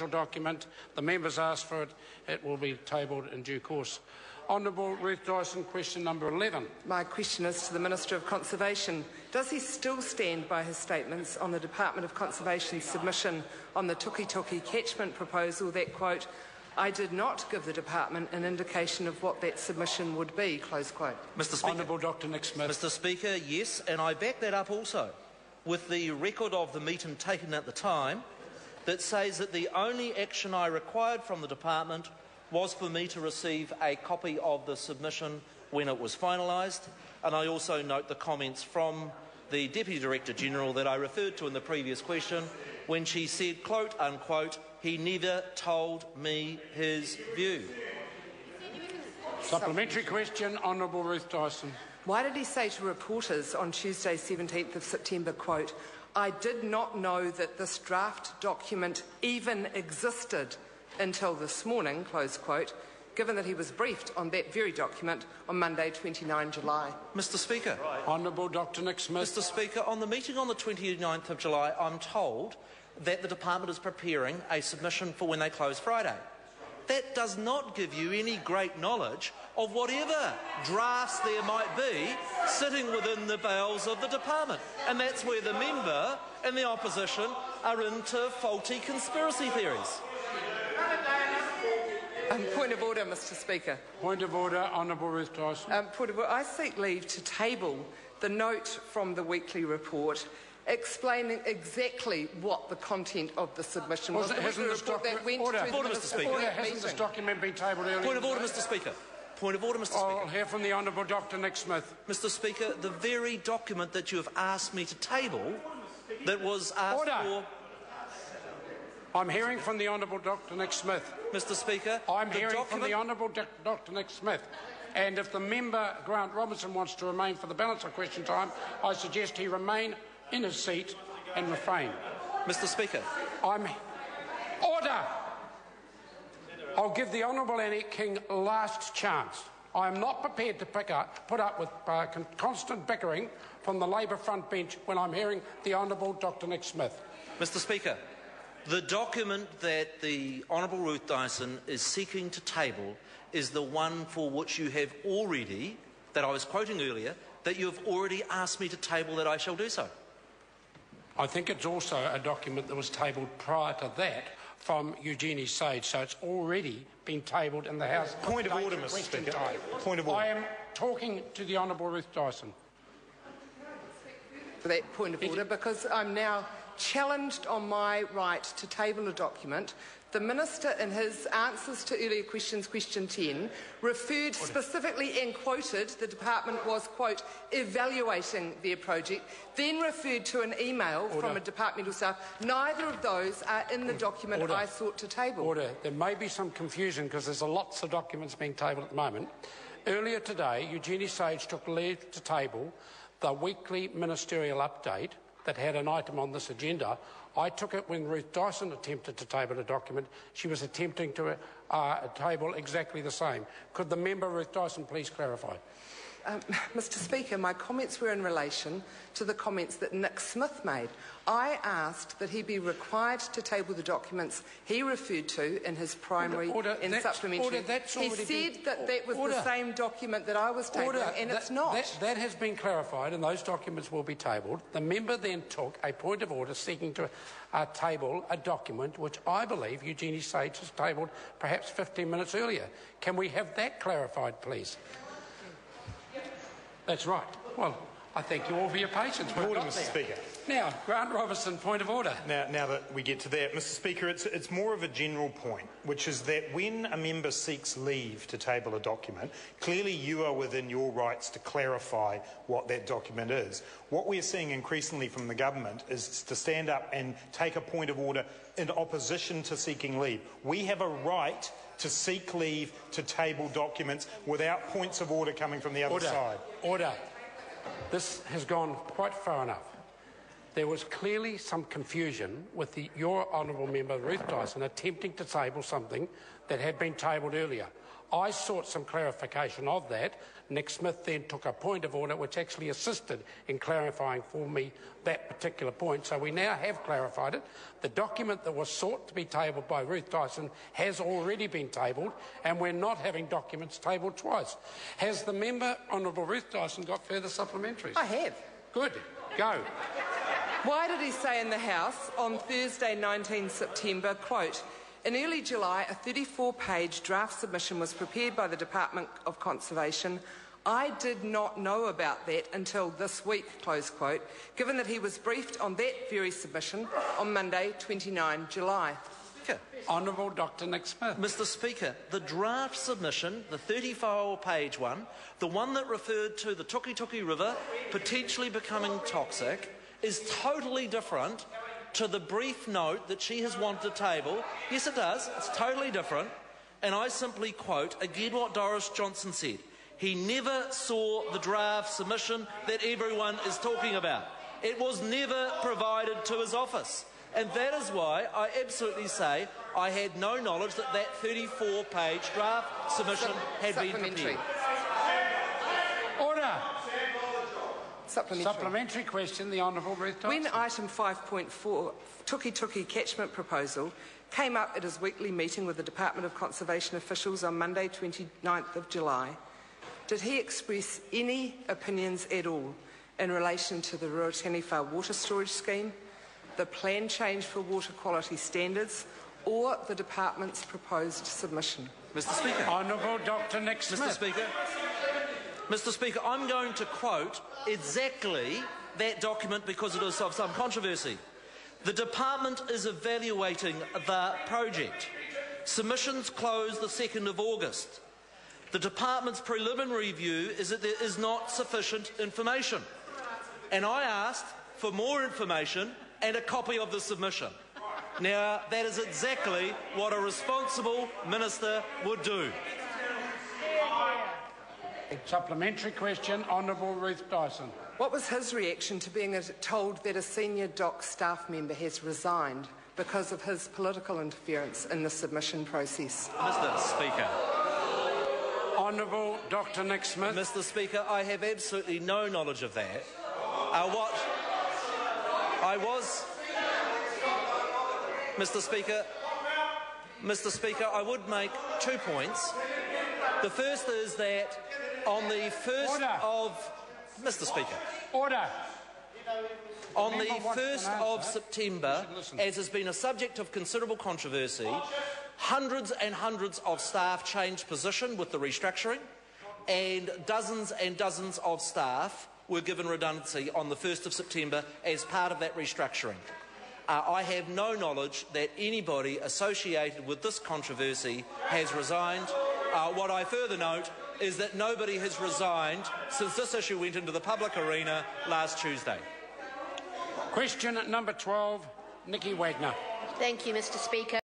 official document. The members asked for it. It will be tabled in due course. Honourable Ruth Dyson, question number 11. My question is to the Minister of Conservation. Does he still stand by his statements on the Department of Conservation's submission on the Tukituki catchment proposal that, quote, I did not give the department an indication of what that submission would be, close quote. Mr Speaker, Honourable Dr Nick Smith. Mr Speaker, yes, and I back that up also with the record of the meeting taken at the time that says that the only action I required from the department was for me to receive a copy of the submission when it was finalised, and I also note the comments from the Deputy Director General that I referred to in the previous question when she said, quote unquote, he never told me his view. Supplementary question, Honourable Ruth Dyson. Why did he say to reporters on Tuesday, 17th of September, quote, I did not know that this draft document even existed until this morning, close quote, given that he was briefed on that very document on Monday, 29 July. Mr Speaker. Honourable Dr Nick Smith. Mr Speaker, on the meeting on the 29th of July, I'm told that the department is preparing a submission for when they close Friday. That does not give you any great knowledge of whatever drafts there might be sitting within the bowels of the department. And that's where the member and the opposition are into faulty conspiracy theories. Um, point of order, Mr Speaker. Point of order, Honourable Ruth Dyson. Um, point of order. I seek leave to table the note from the weekly report explaining exactly what the content of the submission was. Well, The hasn't weekly this docu- that went order. the Order, Mr. Minister Speaker. for Order, hasn't this document been tabled earlier? Point of order. Mr Speaker. Point of order, Mr I'll Speaker. hear from the Honourable Dr Nick Smith. Mr Speaker, the very document that you have asked me to table that was asked Order. for... I'm hearing from the Honourable Dr Nick Smith. Mr Speaker, I'm hearing from the Honourable Dr Nick Smith. And if the member, Grant Robertson, wants to remain for the balance of question time, I suggest he remain in his seat and refrain. Mr Speaker, I'm... Order! I'll give the Honourable Annette King last chance. I am not prepared to pick up, put up with uh, con- constant bickering from the Labour front bench when I'm hearing the Honourable Dr Nick Smith. Mr Speaker, the document that the Honourable Ruth Dyson is seeking to table is the one for which you have already, that I was quoting earlier, that you have already asked me to table that I shall do so. I think it's also a document that was tabled prior to that from Eugenie Sage, so it's already been tabled in the House. Point of order, Mr. question Speaker. time. Point of order. I am talking to the Honourable Ruth Dyson. for that point of order because I'm now challenged on my right to table a document. The Minister, in his answers to earlier questions, question 10, referred specifically and quoted the Department was, quote, evaluating their project, then referred to an email from a departmental staff. Neither of those are in the document Order. I sought to table. Order. There may be some confusion because there's lots of documents being tabled at the moment. Earlier today, Eugenie Sage took leave to table the weekly ministerial update that had an item on this agenda. I took it when Ruth Dyson attempted to table a document. She was attempting to uh, table exactly the same. Could the member, Ruth Dyson, please clarify? Um, Mr Speaker, my comments were in relation to the comments that Nick Smith made. I asked that he be required to table the documents he referred to in his primary Order, and that's- supplementary. order, that's he said been- that that was order. the same document that I was tabling, Order. and That- it's not. That, that has been clarified, and those documents will be tabled. The member then took a point of order seeking to uh, table a document which I believe Eugenie Sage has tabled perhaps 15 minutes earlier. Can we have that clarified, please? That's right. Well, I thank you all for your patience. Got Mr. Speaker. Now, Grant Robertson, point of order. Now, now that we get to that, Mr. Speaker, it's, it's more of a general point, which is that when a member seeks leave to table a document, clearly you are within your rights to clarify what that document is. What we're seeing increasingly from the government is to stand up and take a point of order in opposition to seeking leave. We have a right to seek leave to table documents without points of order coming from the other Order. side. Order. This has gone quite far enough. There was clearly some confusion with the, your honourable member Ruth Dyson attempting to table something that had been tabled earlier. I sought some clarification of that. Nick Smith then took a point of order which actually assisted in clarifying for me that particular point. So we now have clarified it. The document that was sought to be tabled by Ruth Dyson has already been tabled, and we're not having documents tabled twice. Has the member, Honourable Ruth Dyson, got further supplementaries? I have. Good. Go. Why did he say in the House on Thursday, 19 September, quote, in early July, a 34 page draft submission was prepared by the Department of Conservation. I did not know about that until this week, close quote, given that he was briefed on that very submission on Monday, 29 July. Honourable Dr Nick Smith. Mr Speaker, the draft submission, the 34 page one, the one that referred to the Tukituki River potentially becoming toxic, is totally different to the brief note that she has wanted to table. Yes, it does. It's totally different. And I simply quote again what Doris Johnston said. He never saw the draft submission that everyone is talking about. It was never provided to his office. And that is why I absolutely say I had no knowledge that that 34 page draft submission had been prepared. Order. Supplementary. Supplementary question, the Honourable Ruth Dyson. When item 5.4, Tukituki catchment proposal, came up at his weekly meeting with the Department of Conservation officials on Monday, 29th of July, did he express any opinions at all in relation to the Ruataniwha water storage scheme, the plan change for water quality standards, or the Department's proposed submission? Mr Speaker. Honourable Dr Nick Smith. Mr Speaker. Mr Speaker, I'm going to quote exactly that document because it is of some controversy. The department is evaluating the project. Submissions close the 2nd of August. The department's preliminary view is that there is not sufficient information. And I asked for more information and a copy of the submission. Now, that is exactly what a responsible minister would do. Supplementary question, Honourable Ruth Dyson. What was his reaction to being told that a senior DOC staff member has resigned because of his political interference in the submission process? Mr Speaker. Honourable Dr Nick Smith. Mr Speaker, I have absolutely no knowledge of that. Uh, what I was... Mr Speaker, Mr Speaker, I would make two points. The first is that on the 1st Order. of... Mr Speaker. Order. On the Member an 1st of. September, You should listen. as has been a subject of considerable controversy, hundreds and hundreds of staff changed position with the restructuring, and dozens and dozens of staff were given redundancy on the 1st of September as part of that restructuring. Uh, I have no knowledge that anybody associated with this controversy has resigned. Uh, what I further note is that nobody has resigned since this issue went into the public arena last Tuesday. Question number 12, Nicky Wagner. Thank you, Mr Speaker.